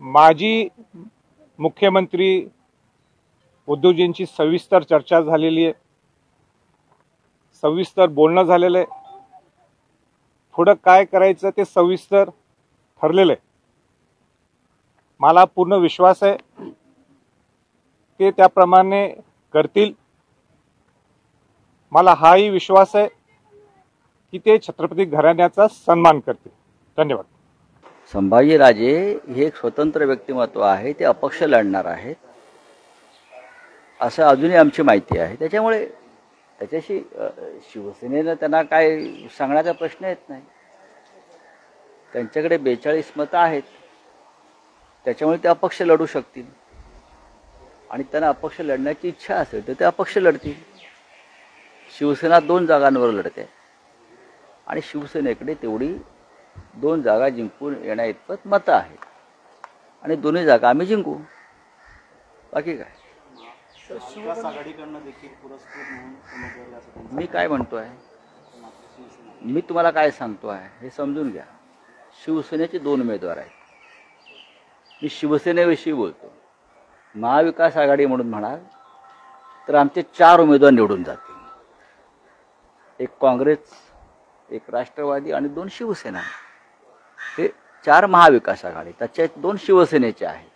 माजी मुख्यमंत्री उद्धवजींची सविस्तर चर्चा झालेली आहे. सविस्तर बोलणं झालेलं आहे. पुढं काय करायचं ते सविस्तर ठरलेलं आहे. मला पूर्ण विश्वास आहे ते त्याप्रमाणे करतील. मला हाही विश्वास आहे की ते छत्रपती घराण्याचा सन्मान करतील. धन्यवाद. संभाजीराजे हे एक स्वतंत्र व्यक्तिमत्व आहे ते अपक्ष लढणार आहेत. असं अजूनही आमची माहिती आहे. त्याच्यामुळे त्याच्याशी शिवसेनेनं त्यांना काय सांगण्याचा प्रश्न येत नाही. त्यांच्याकडे बेचाळीस मतं आहेत. त्याच्यामुळे ते अपक्ष लढू शकतील. आणि त्यांना अपक्ष लढण्याची इच्छा असेल तर ते अपक्ष लढतील. शिवसेना दोन जागांवर लढते. आणि शिवसेनेकडे तेवढी दोन जागा जिंकून येण्या इतपत मतं आहेत. आणि दोन्ही जागा आम्ही जिंकू. बाकी काय? मी काय म्हणतो आहे मी तुम्हाला काय सांगतो आहे हे समजून घ्या. शिवसेनेचे दोन उमेदवार आहेत. मी शिवसेनेविषयी बोलतो. महाविकास आघाडी म्हणून म्हणाल तर आमचे चार उमेदवार निवडून जातील. एक काँग्रेस एक राष्ट्रवादी आणि दोन शिवसेना. ते चार महाविकास आघाडी त्याच्या दोन शिवसेनेचे आहेत.